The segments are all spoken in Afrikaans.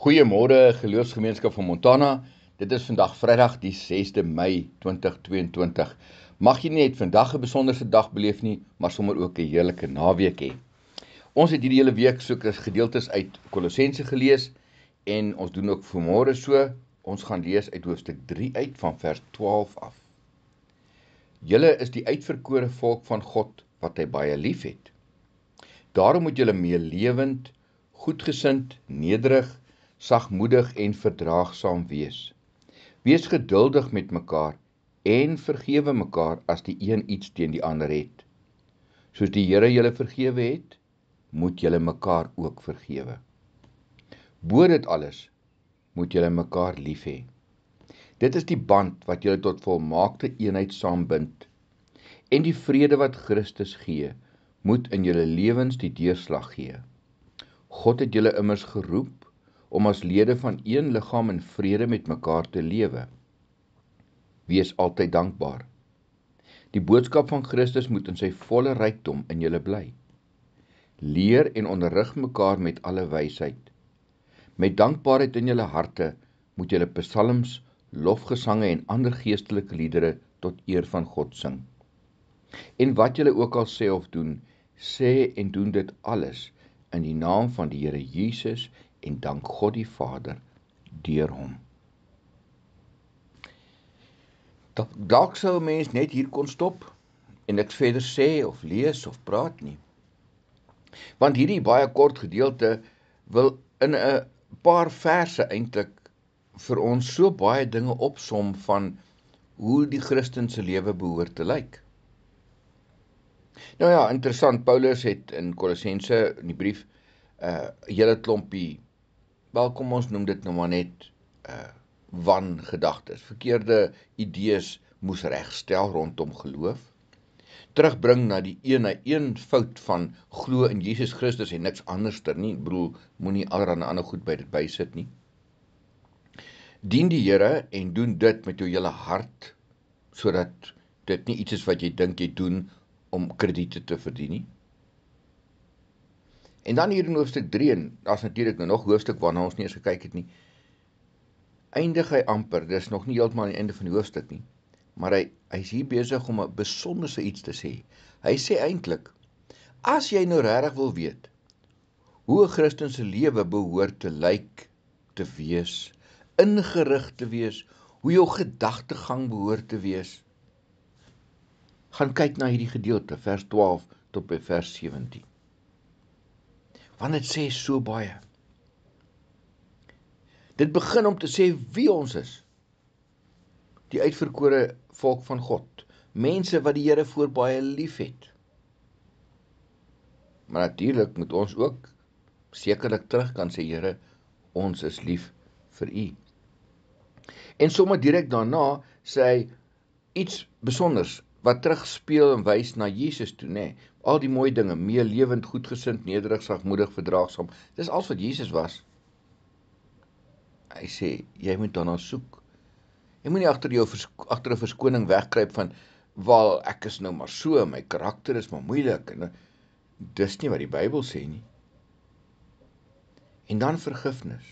Goeiemôre geloofsgemeenskap van Montana. Dit is vandag Vrydag die 6de Mei 2022. Mag jy net vandag 'n besonderse dag beleef nie, maar sommer ook 'n heerlike naweek hê. Ons het hierdie hele week sulke gedeeltes uit Kolossense gelees en ons doen ook vanmôre so. Ons gaan lees uit hoofstuk 3 uit van vers 12 af. Julle is die uitverkore volk van God wat hy baie liefhet. Daarom moet julle meelewend, goedgesind, nederig sagmoedig en verdraagsaam wees. Wees geduldig met mekaar en vergewe mekaar as die een iets teen die ander het. Soos die Here julle vergewe het, moet julle mekaar ook vergewe. Bo dit alles moet julle mekaar lief hê. Dit is die band wat julle tot volmaakte eenheid saambind. En die vrede wat Christus gee, moet in julle lewens die deurslag gee. God het julle immers geroep om as lede van een liggaam in vrede met mekaar te lewe. Wees altyd dankbaar. Die boodskap van Christus moet in sy volle rykdom in julle bly. Leer en onderrig mekaar met alle wysheid. Met dankbaarheid in julle harte moet julle psalms, lofgesange en ander geestelike liedere tot eer van God sing. En wat julle ook al sê of doen, sê en doen dit alles in die naam van die Here Jesus en dank God die Vader deur hom. Dalk sou 'n mens net hier kon stop en niks verder sê of lees of praat nie. Want hierdie baie kort gedeelte wil in 'n paar verse eintlik vir ons so baie dinge opsom van hoe die Christen se lewe behoort te lyk. Nou ja, interessant. Paulus het in Kolossense in die brief 'n uh, hele klompie wel kom ons noem dit nou maar net uh wangedagtes, verkeerde idees moes regstel rondom geloof. Terugbring na die een na een fout van glo in Jesus Christus en niks anderster nie. Bedoel, moenie allerlei ander goed by dit bysit nie. Dien die Here en doen dit met jou hele hart sodat dit nie iets is wat jy dink jy doen om krediete te verdien nie. En dan hier in hoofstuk 3 en daar's natuurlik nou nog hoofstuk waarna ons nie eens gekyk het nie. Eindig hy amper, dis nog nie heeltemal aan die einde van die hoofstuk nie. Maar hy hy's hier besig om 'n besonderse iets te sê. Hy sê eintlik as jy nou regtig wil weet hoe 'n Christen se lewe behoort te lyk, te wees, ingerig te wees, hoe jou gedagtegang behoort te wees, gaan kyk na hierdie gedeelte vers 12 tot by vers 17 want dit sê so baie. Dit begin om te sê wie ons is. Die uitverkore volk van God, mense wat die Here voor baie liefhet. Maar natuurlik moet ons ook sekerlik terug kan sê Here, ons is lief vir U. En sommer direk daarna sê hy iets spesiaals wat terugspeel en wys na Jesus toe, nê. Nee, al die mooi dinge, meelewend, goedgesind, nederig, sagmoedig, verdraagsaam. Dis alles wat Jesus was. Hy sê jy moet daarna soek. Jy moenie agter jou agter 'n verskoning wegkruip van wel ek is nou maar so, my karakter is maar moeilik en dis nie wat die Bybel sê nie. En dan vergifnis.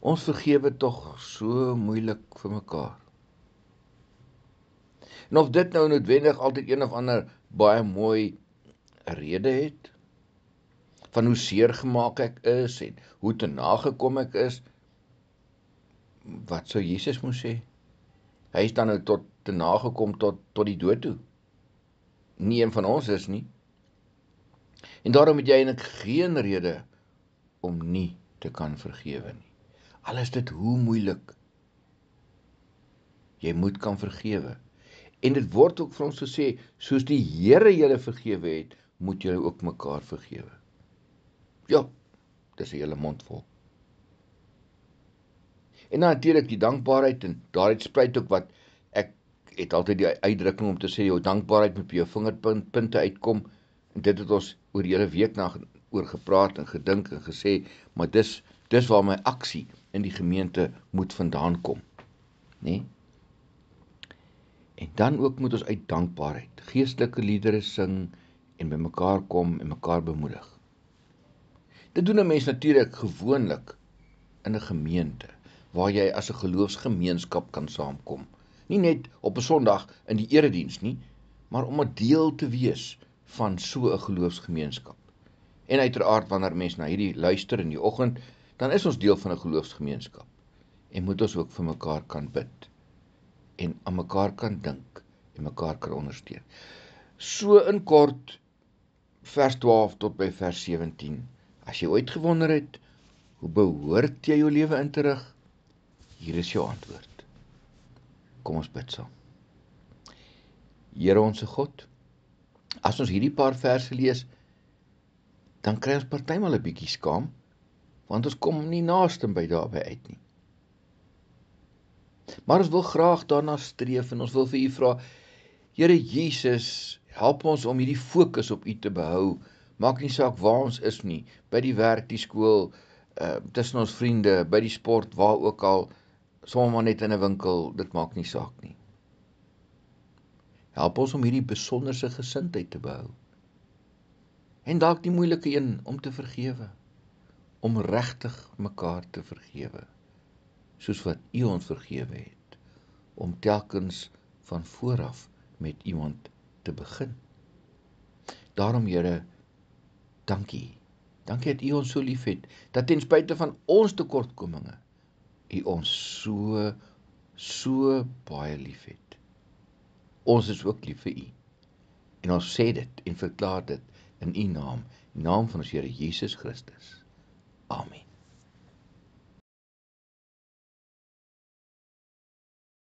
Ons vergewe tog so moeilik vir mekaar. En of dit nou noodwendig altyd een of ander baie mooi rede het van hoe seer gemaak ek is en hoe te nagekom ek is wat sou Jesus moes sê? Hy is dan nou tot te nagekom tot tot die dood toe. Nie een van ons is nie. En daarom het jy eintlik geen rede om nie te kan vergewe nie. Al is dit hoe moeilik. Jy moet kan vergewe. En dit word ook vir ons gesê, soos die Here julle vergewe het, moet julle ook mekaar vergewe. Ja, dis 'n hele mond vol. En natuurlik die dankbaarheid en daaruit spruit ook wat ek het altyd die uitdrukking om te sê jou dankbaarheid moet by jou vingerpunte uitkom en dit het ons oor die hele week na oor gepraat en gedink en gesê, maar dis dis waar my aksie in die gemeente moet vandaan kom. Nê? Nee? En dan ook moet ons uit dankbaarheid geestelike liedere sing en by mekaar kom en mekaar bemoedig. Dit doen 'n mens natuurlik gewoonlik in 'n gemeente waar jy as 'n geloofsgemeenskap kan saamkom. Nie net op 'n Sondag in die erediens nie, maar om 'n deel te wees van so 'n geloofsgemeenskap. En uiteraard wanneer mense na hierdie luister in die oggend, dan is ons deel van 'n geloofsgemeenskap en moet ons ook vir mekaar kan bid en aan mekaar kan dink en mekaar kan ondersteun. So in kort vers 12 tot by vers 17. As jy ooit gewonder het hoe behoort jy jou lewe in te rig? Hier is jou antwoord. Kom ons bid saam. Here onsse God, as ons hierdie paar verse lees, dan kry ons partymal 'n bietjie skaam want ons kom nie naaste by daarby uit nie. Maar ons wil graag daarna streef en ons wil vir U vra Here Jesus, help ons om hierdie fokus op U te behou. Maak nie saak waar ons is nie, by die werk, die skool, uh tussen ons vriende, by die sport, waar ook al, sommer maar net in 'n winkel, dit maak nie saak nie. Help ons om hierdie besonderse gesindheid te behou. En dalk die moeilike een om te vergewe, om regtig mekaar te vergewe soos wat U ons vergewe het om telkens van vooraf met iemand te begin. Daarom Here, dankie. Dankie dat U ons so liefhet dat ten spyte van ons tekortkominge U ons so so baie liefhet. Ons is ook lief vir U. En ons sê dit en verklaar dit in U naam, in naam van ons Here Jesus Christus. Amen.